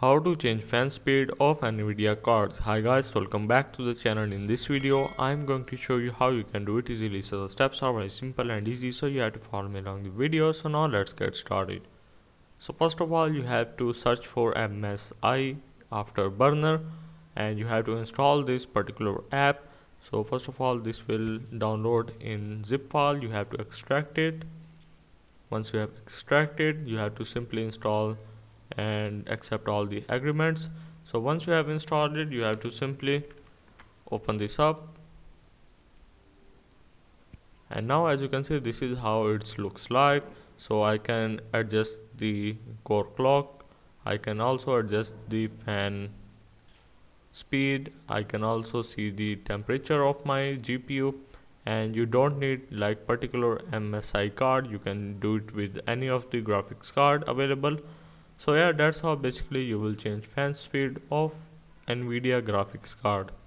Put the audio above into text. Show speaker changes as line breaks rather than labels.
how to change fan speed of nvidia cards. Hi guys welcome back to the channel. In this video i'm going to show you how you can do it easily. So the steps are very simple and easy so you have to follow me along the video. So now let's get started. So first of all you have to search for msi Afterburner and you have to install this particular app. So first of all this will download in zip file. You have to extract it. Once you have extracted you have to simply install and accept all the agreements. So once you have installed it you have to simply open this up. And now as you can see this is how it looks like. So I can adjust the core clock. I can also adjust the fan speed. I can also see the temperature of my GPU and you don't need like particular MSI card. You can do it with any of the graphics card available so yeah that's how basically you will change fan speed of nvidia graphics card